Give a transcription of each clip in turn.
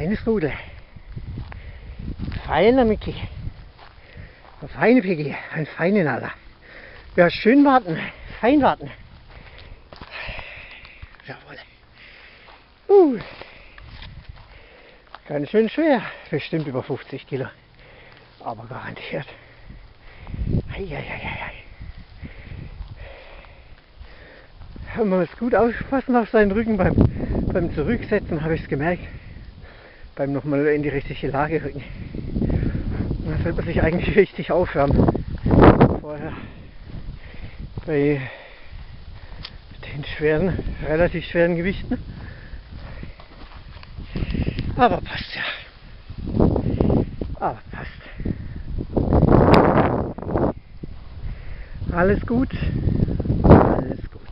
Feines Rudel. Feiner Mickey. Eine feine Piggy. Ein feiner Naller. Ja, schön warten. Fein warten. Jawohl. Uh. Ganz schön schwer. Bestimmt über 50 Kilo. Aber garantiert. Eieieiei. Man muss gut aufpassen auf seinen Rücken beim, beim Zurücksetzen, habe ich es gemerkt. Beim nochmal in die richtige Lage rücken. Und dann sollte man sich eigentlich richtig aufwärmen. Vorher bei den schweren, relativ schweren Gewichten. Aber passt ja. Aber passt. Alles gut. Alles gut.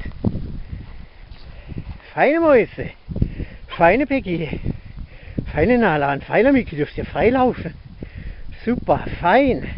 Feine Mäuse. Feine Peggy. Feine Nalan. Feiner Mickey. Dürft ihr frei laufen. Super. Fein.